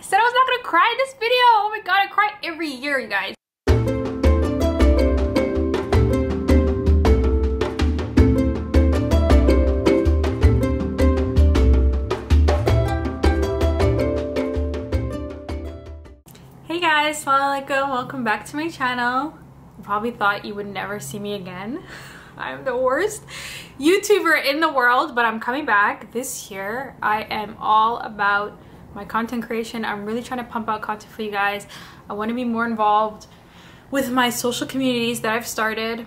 I said I was not gonna cry in this video. Oh my god, I cry every year, you guys. Hey guys, Assalamualaikum. Welcome back to my channel. You probably thought you would never see me again. I'm the worst YouTuber in the world, but I'm coming back this year. I am all about my content creation. I'm really trying to pump out content for you guys. I want to be more involved with my social communities that I've started.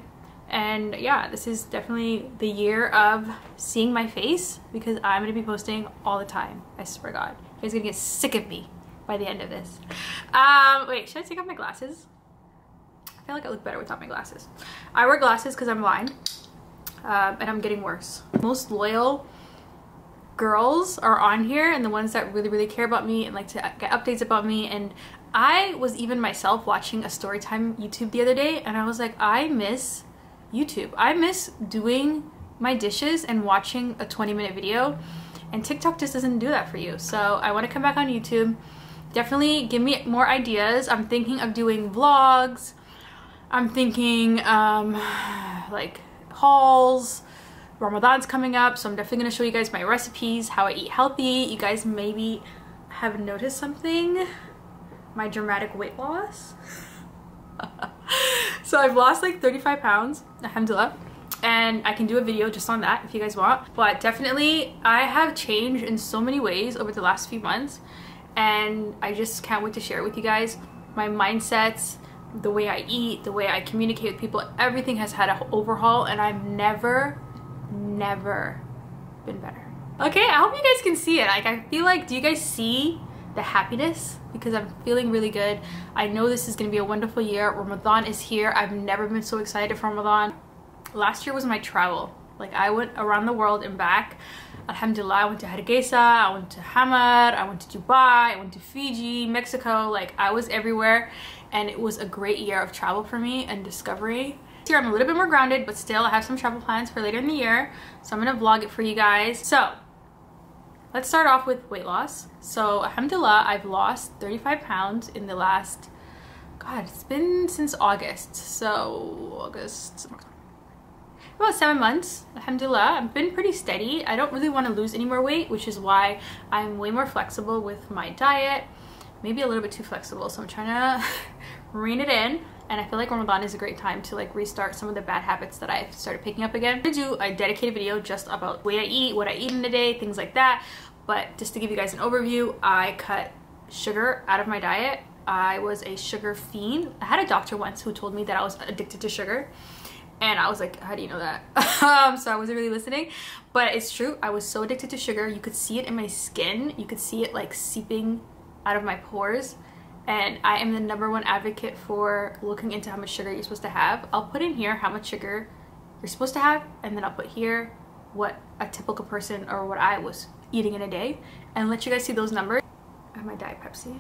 And yeah, this is definitely the year of seeing my face because I'm going to be posting all the time. I swear to God. You guys going to get sick of me by the end of this. Um, wait, should I take off my glasses? I feel like I look better without my glasses. I wear glasses because I'm blind um, and I'm getting worse. Most loyal girls are on here and the ones that really really care about me and like to get updates about me and I was even myself watching a storytime YouTube the other day and I was like I miss YouTube. I miss doing my dishes and watching a 20 minute video and TikTok just doesn't do that for you. So I want to come back on YouTube. Definitely give me more ideas. I'm thinking of doing vlogs. I'm thinking um, like hauls, Ramadan's coming up, so I'm definitely going to show you guys my recipes, how I eat healthy. You guys maybe have noticed something, my dramatic weight loss. so I've lost like 35 pounds, alhamdulillah and I can do a video just on that if you guys want. But definitely, I have changed in so many ways over the last few months, and I just can't wait to share it with you guys. My mindsets, the way I eat, the way I communicate with people, everything has had an overhaul, and I've never never been better. Okay, I hope you guys can see it. Like, I feel like, do you guys see the happiness? Because I'm feeling really good. I know this is going to be a wonderful year. Ramadan is here. I've never been so excited for Ramadan. Last year was my travel. Like, I went around the world and back. Alhamdulillah, I went to Hargeisa, I went to Hamar, I went to Dubai, I went to Fiji, Mexico. Like, I was everywhere. And it was a great year of travel for me and discovery. Here I'm a little bit more grounded, but still I have some travel plans for later in the year. So I'm gonna vlog it for you guys. So let's start off with weight loss. So alhamdulillah, I've lost 35 pounds in the last, God, it's been since August. So August, about seven months alhamdulillah i've been pretty steady i don't really want to lose any more weight which is why i'm way more flexible with my diet maybe a little bit too flexible so i'm trying to rein it in and I feel like Ramadan is a great time to like restart some of the bad habits that I've started picking up again. I'm gonna do a dedicated video just about the way I eat, what I eat in a day, things like that. But just to give you guys an overview, I cut sugar out of my diet. I was a sugar fiend. I had a doctor once who told me that I was addicted to sugar. And I was like, how do you know that? um, so I wasn't really listening. But it's true, I was so addicted to sugar. You could see it in my skin. You could see it like seeping out of my pores and I am the number one advocate for looking into how much sugar you're supposed to have. I'll put in here how much sugar you're supposed to have and then I'll put here what a typical person or what I was eating in a day and let you guys see those numbers. I have my Diet Pepsi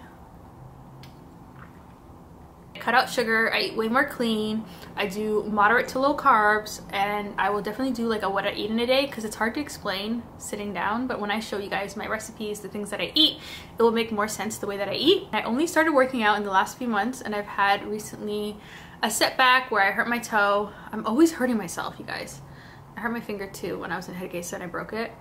cut out sugar i eat way more clean i do moderate to low carbs and i will definitely do like a what i eat in a day because it's hard to explain sitting down but when i show you guys my recipes the things that i eat it will make more sense the way that i eat. I only started working out in the last few months and i've had recently a setback where i hurt my toe. I'm always hurting myself you guys. I hurt my finger too when i was in Hargeisa and i broke it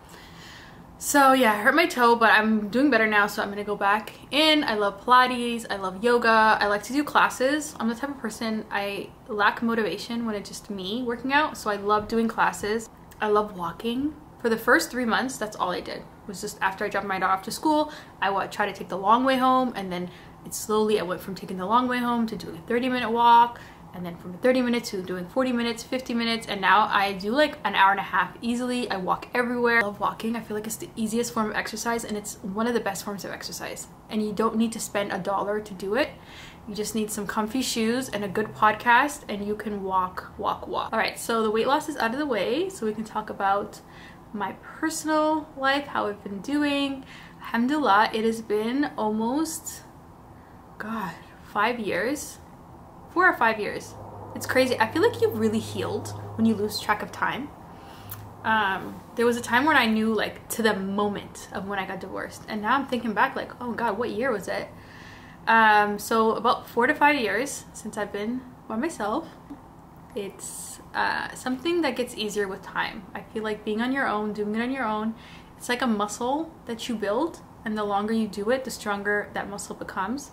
so yeah, I hurt my toe, but I'm doing better now, so I'm gonna go back in. I love Pilates, I love yoga, I like to do classes. I'm the type of person, I lack motivation when it's just me working out, so I love doing classes. I love walking. For the first three months, that's all I did. It was just after I dropped my daughter off to school, I would try to take the long way home, and then it slowly I went from taking the long way home to doing a 30 minute walk, and then from 30 minutes to doing 40 minutes 50 minutes and now i do like an hour and a half easily. I walk everywhere. I love walking. I feel like it's the easiest form of exercise and it's one of the best forms of exercise. And you don't need to spend a dollar to do it. You just need some comfy shoes and a good podcast and you can walk walk walk. All right so the weight loss is out of the way so we can talk about my personal life how i've been doing. Alhamdulillah it has been almost god five years four or five years. It's crazy. I feel like you've really healed when you lose track of time. um, there was a time when I knew like to the moment of when I got divorced. And now I'm thinking back like, oh God, what year was it? Um, so about four to five years since I've been by myself. It's uh, something that gets easier with time. I feel like being on your own, doing it on your own, it's like a muscle that you build. And the longer you do it, the stronger that muscle becomes.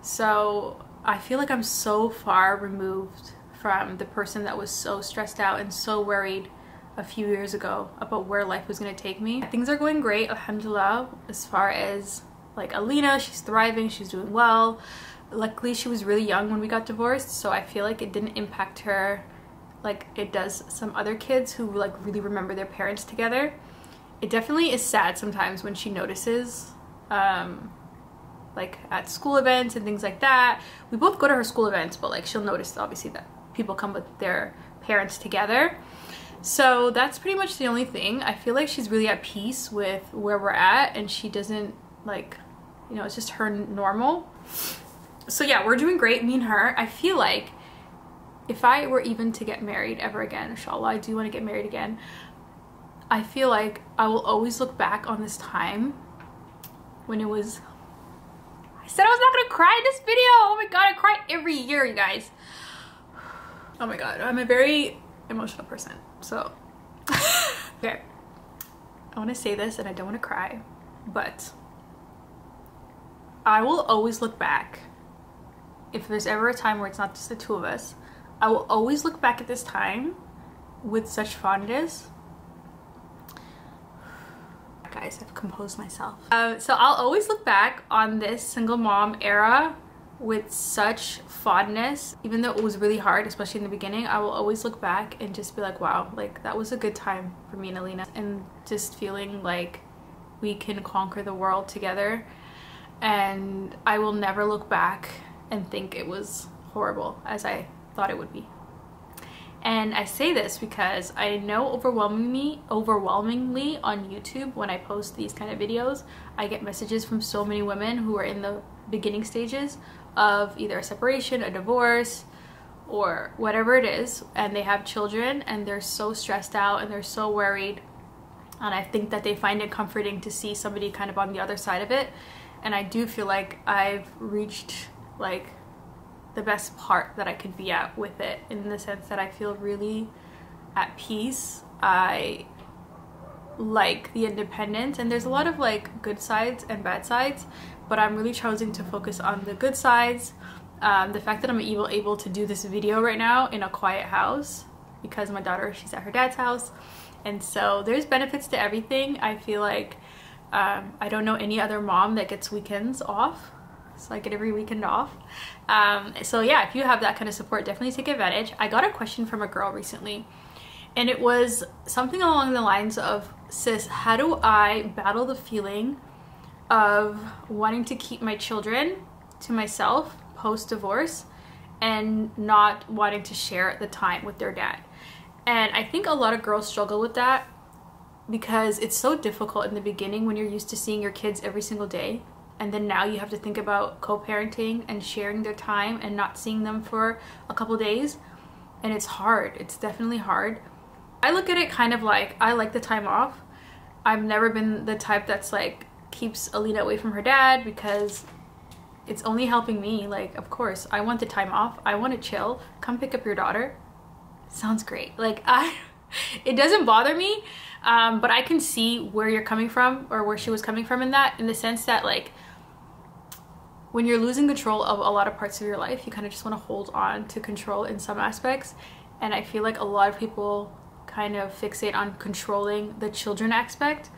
So I feel like I'm so far removed from the person that was so stressed out and so worried a few years ago about where life was going to take me. Things are going great, alhamdulillah, as far as like Alina, she's thriving, she's doing well. Luckily, she was really young when we got divorced, so I feel like it didn't impact her like it does some other kids who like really remember their parents together. It definitely is sad sometimes when she notices um, like at school events and things like that. We both go to her school events, but like she'll notice obviously that people come with their parents together. So that's pretty much the only thing. I feel like she's really at peace with where we're at and she doesn't like, you know, it's just her normal. So yeah, we're doing great, me and her. I feel like if I were even to get married ever again, inshallah, I do want to get married again. I feel like I will always look back on this time when it was I said I was not gonna cry in this video. Oh my god, I cry every year, you guys. Oh my god, I'm a very emotional person. So, okay. I want to say this and I don't want to cry, but I will always look back. If there's ever a time where it's not just the two of us, I will always look back at this time with such fondness guys. I've composed myself. Uh, so I'll always look back on this single mom era with such fondness even though it was really hard especially in the beginning i will always look back and just be like wow like that was a good time for me and alina and just feeling like we can conquer the world together and i will never look back and think it was horrible as i thought it would be and I say this because I know overwhelmingly, overwhelmingly on YouTube when I post these kind of videos, I get messages from so many women who are in the beginning stages of either a separation, a divorce, or whatever it is, and they have children and they're so stressed out and they're so worried. And I think that they find it comforting to see somebody kind of on the other side of it. And I do feel like I've reached like the best part that I could be at with it in the sense that I feel really at peace. I like the independence and there's a lot of like good sides and bad sides but I'm really choosing to focus on the good sides. Um, the fact that I'm able, able to do this video right now in a quiet house because my daughter she's at her dad's house and so there's benefits to everything. I feel like um, I don't know any other mom that gets weekends off so I get every weekend off. Um, so yeah, if you have that kind of support, definitely take advantage. I got a question from a girl recently, and it was something along the lines of, sis, how do I battle the feeling of wanting to keep my children to myself post-divorce and not wanting to share the time with their dad? And I think a lot of girls struggle with that because it's so difficult in the beginning when you're used to seeing your kids every single day and then now you have to think about co-parenting and sharing their time and not seeing them for a couple days. And it's hard. It's definitely hard. I look at it kind of like i like the time off. I've never been the type that's like keeps alina away from her dad because it's only helping me. Like of course i want the time off. I want to chill. Come pick up your daughter. Sounds great. Like i it doesn't bother me um, but i can see where you're coming from or where she was coming from in that in the sense that like when you're losing control of a lot of parts of your life, you kind of just want to hold on to control in some aspects. And I feel like a lot of people kind of fixate on controlling the children aspect.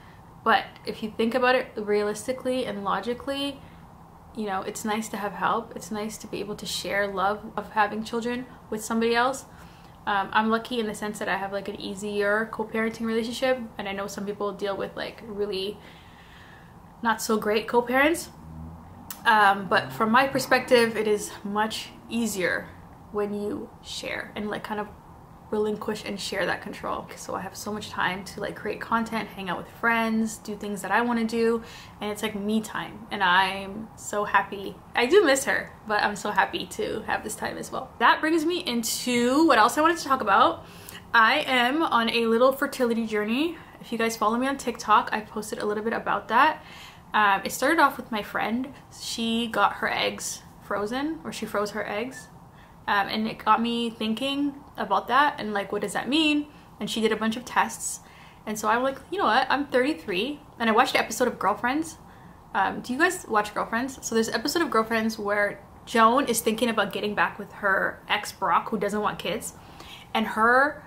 But if you think about it realistically and logically, you know, it's nice to have help. It's nice to be able to share love of having children with somebody else. Um, I'm lucky in the sense that I have like an easier co-parenting relationship and I know some people deal with like really not so great co-parents um, but from my perspective, it is much easier when you share and like kind of relinquish and share that control. So I have so much time to like create content, hang out with friends, do things that I want to do, and it's like me time. And I'm so happy. I do miss her, but I'm so happy to have this time as well. That brings me into what else I wanted to talk about. I am on a little fertility journey. If you guys follow me on TikTok, I posted a little bit about that. Um, it started off with my friend. She got her eggs frozen, or she froze her eggs. Um, and it got me thinking about that and like, what does that mean? And she did a bunch of tests. And so I'm like, you know what? I'm 33 and I watched an episode of Girlfriends. Um, do you guys watch Girlfriends? So there's an episode of Girlfriends where Joan is thinking about getting back with her ex Brock who doesn't want kids. And her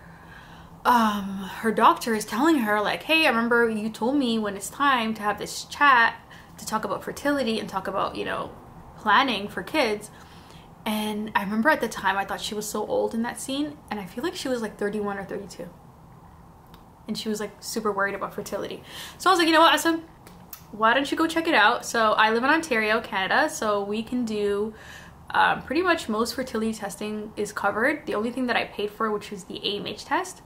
um, her doctor is telling her like, hey, I remember you told me when it's time to have this chat to talk about fertility and talk about, you know, planning for kids. And I remember at the time I thought she was so old in that scene and I feel like she was like 31 or 32. And she was like super worried about fertility. So I was like, you know what, Osob, why don't you go check it out? So I live in Ontario, Canada, so we can do um, pretty much most fertility testing is covered. The only thing that I paid for, which was the AMH test,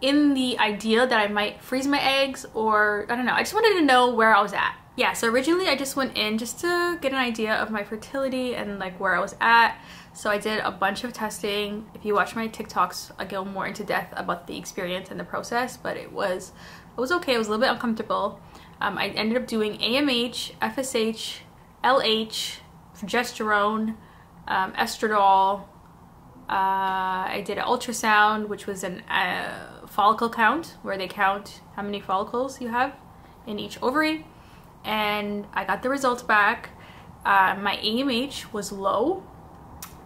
in the idea that I might freeze my eggs or I don't know. I just wanted to know where I was at. Yeah, so originally I just went in just to get an idea of my fertility and like where I was at. So I did a bunch of testing. If you watch my TikToks, I go more into depth about the experience and the process, but it was it was okay. It was a little bit uncomfortable. Um, I ended up doing AMH, FSH, LH, progesterone, um, estradiol. Uh, I did an ultrasound, which was an uh, follicle count, where they count how many follicles you have in each ovary. And I got the results back. Uh, my AMH was low,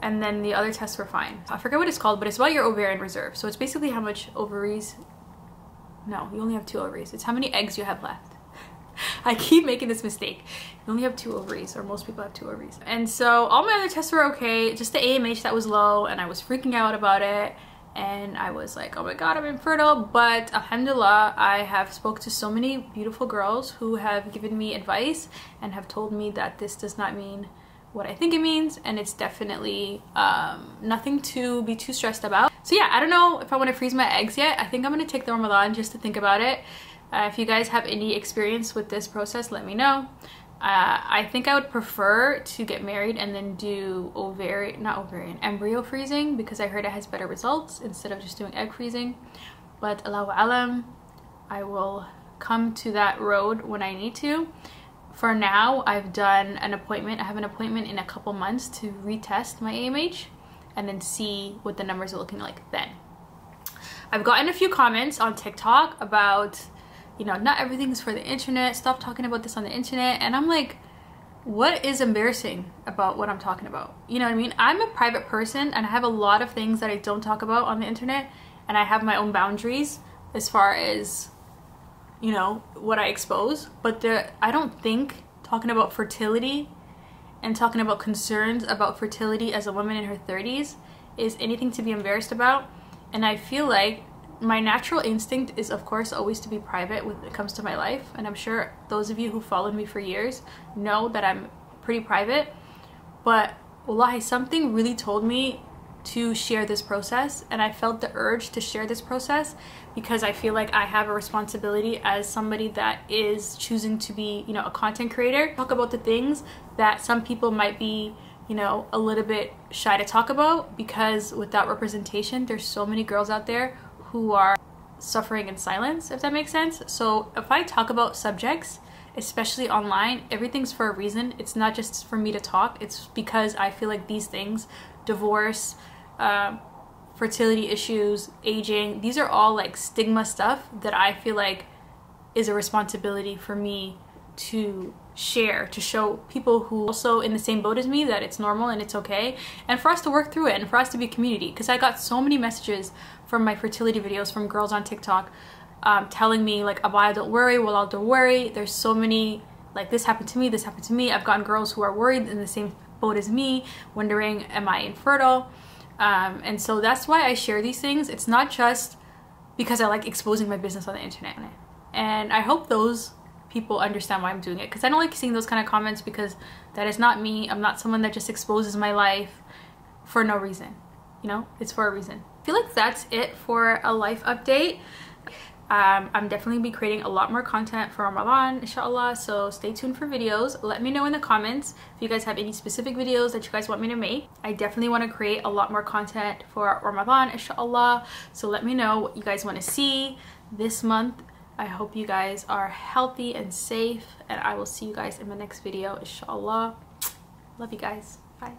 and then the other tests were fine. I forget what it's called, but it's about your ovarian reserve. So it's basically how much ovaries. No, you only have two ovaries. It's how many eggs you have left. I keep making this mistake. You only have two ovaries, or most people have two ovaries. And so all my other tests were okay, just the AMH that was low, and I was freaking out about it. And I was like, oh my god, I'm infertile. But alhamdulillah, I have spoke to so many beautiful girls who have given me advice and have told me that this does not mean what I think it means and it's definitely um, nothing to be too stressed about. So yeah, I don't know if I want to freeze my eggs yet. I think I'm going to take the Ramadan just to think about it uh, if you guys have any experience with this process, let me know. Uh, I think I would prefer to get married and then do ovarian, not ovarian, embryo freezing because I heard it has better results instead of just doing egg freezing. But Allahu Alam, I will come to that road when I need to. For now, I've done an appointment. I have an appointment in a couple months to retest my AMH and then see what the numbers are looking like then. I've gotten a few comments on TikTok about you know, not everything is for the internet. Stop talking about this on the internet. And I'm like, what is embarrassing about what I'm talking about? You know what I mean? I'm a private person and I have a lot of things that I don't talk about on the internet and I have my own boundaries as far as you know, what I expose, but I don't think talking about fertility and talking about concerns about fertility as a woman in her 30s is anything to be embarrassed about. And I feel like my natural instinct is of course always to be private when it comes to my life and i'm sure those of you who followed me for years know that i'm pretty private but wallahi something really told me to share this process and i felt the urge to share this process because i feel like i have a responsibility as somebody that is choosing to be you know a content creator. Talk about the things that some people might be you know a little bit shy to talk about because without representation there's so many girls out there who are suffering in silence, if that makes sense. So if I talk about subjects, especially online, everything's for a reason. It's not just for me to talk, it's because I feel like these things, divorce, uh, fertility issues, aging, these are all like stigma stuff that I feel like is a responsibility for me to share to show people who also in the same boat as me that it's normal and it's okay and for us to work through it and for us to be a community. Because I got so many messages from my fertility videos from girls on TikTok um, telling me like Abaya don't worry well don't worry. There's so many like this happened to me this happened to me. I've gotten girls who are worried in the same boat as me wondering am I infertile? Um, and so that's why I share these things. It's not just because I like exposing my business on the internet. And I hope those people understand why I'm doing it because I don't like seeing those kind of comments because that is not me. I'm not someone that just exposes my life for no reason. You know, it's for a reason. I feel like that's it for a life update. um, I'm definitely be creating a lot more content for Ramadan inshallah so stay tuned for videos let me know in the comments if you guys have any specific videos that you guys want me to make I definitely want to create a lot more content for Ramadan inshallah so let me know what you guys want to see this month I hope you guys are healthy and safe and I will see you guys in my next video inshallah. Love you guys. Bye